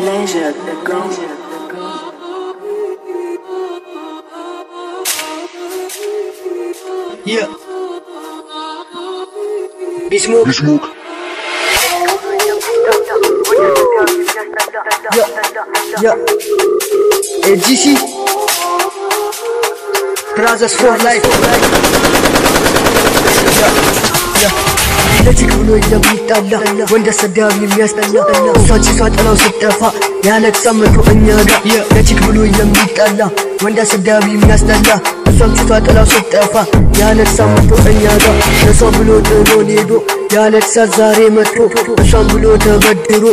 Leisure, the go. Yeah. Bismuk. Bismuk. Yeah. Yeah. Brothers for life. Yeah. Yeah. ለጅግ ብሎ የሚጣላ ወንደ ሰዳቢ የሚያስጠላ እሷ ጭሷ ጥላው ስትጠፋ ያለቅሳ መቶ እኛ ጋር። ለጅግ ብሎ የሚጣላ ወንደ ሰዳቢ የሚያስጠላ እሷም ጭሷ ጥላው ስትጠፋ ያለቅሳ መቶ እኛ ጋር። ለሷ ብሎ ጥሎን ሄዶ ያለቅሳ ዛሬ መጥቶ እሷም ብሎ ተበድሮ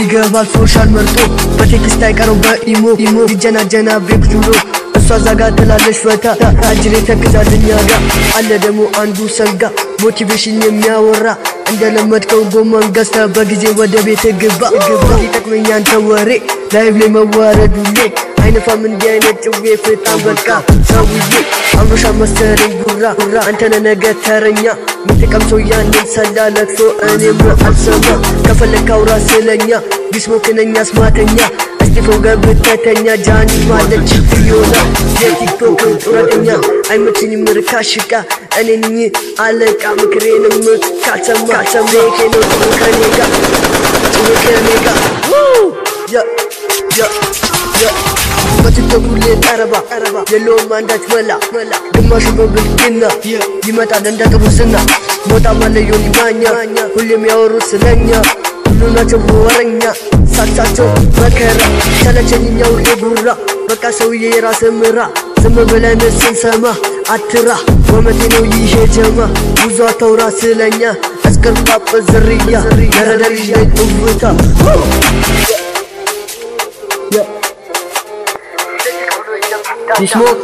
ይገባል ሶሻል መርጦ። በቴክስት አይቀረው በኢሞ ኢሞ ይጀናጀና ቤክ ዙሮ እሷ ዛጋ ትላለች ፈታ። አጅሬ ተክዛልኛ ጋ አለ ደግሞ አንዱ ሰጋ። ሞቲቬሽን የሚያወራ እንደለመድከው ጎመን ገዝተ በጊዜ ወደ ቤት ግባ። ግባ ይጠቅመኛ አንተ ወሬ ላይቭ ላይ መዋረዱሌ አይነፋም እንዲህ አይነት ጭዌ ፍጣን በቃ ሰውዬ። አምሮሻ መሰለኝ ጉራ ጉራ አንተነ ነገ ተረኛ። ምትቀምሰው ያንን ሰላ ለቅሶ እኔም አልሰማ። ከፈለክ አውራ ስለኛ ቢስሞክነኛ አስማተኛ እስጢፎ ገብተተኛ ጃኒ ባለች ፊዮና የቲክቶክ ጡረተኛ አይመችኝም ርካሽ ዕቃ እኔ ነኝ አለቃ ምክሬንም ካልሰማ ይሄ ነው ጥሩ ከኔ ከኔ በቲክቶክ ሁሌ ጠረባ የለውም አንዳች መላ ግማሹ በብልግና ይመጣል እንደ ዝና ሞጣ ማለዮን ይማኛ ሁሌም ያወሩት ስለኛ ሁሉ ናቸው ወረኛ ሳቻቸው መከራ ሰለቸኝኛ ሁሌ ቡራ በቃ ሰውዬ የራስ ምራ ዝም ብለን ስንሰማ አትራ ወመቴ ነው ይሄ ጀማ ብዙ አታውራ ስለኛ እስቅርጳጵ ዝርያ ላይ እውታ Bismok